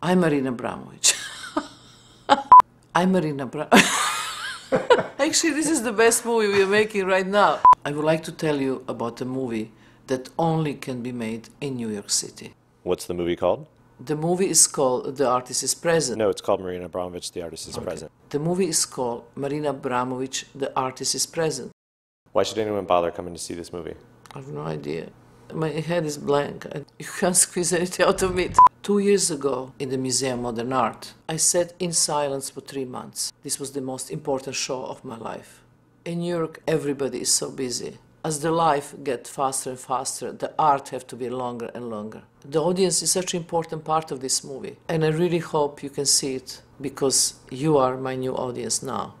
I'm Marina Abramovic. I'm Marina Bra. Actually, this is the best movie we are making right now. I would like to tell you about a movie that only can be made in New York City. What's the movie called? The movie is called The Artist is Present. No, it's called Marina Abramovic, The Artist is Present. The movie is called Marina Abramovic, The Artist is Present. Why should anyone bother coming to see this movie? I have no idea. My head is blank. You can't squeeze anything out of me. Two years ago, in the Museum of Modern Art, I sat in silence for three months. This was the most important show of my life. In New York, everybody is so busy. As the life gets faster and faster, the art have to be longer and longer. The audience is such an important part of this movie, and I really hope you can see it because you are my new audience now.